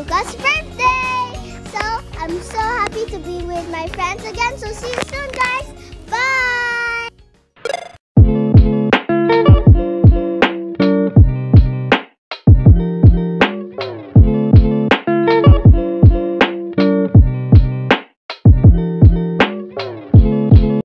Luca's birthday. So I'm so happy to be with my friends again. So see you soon, guys.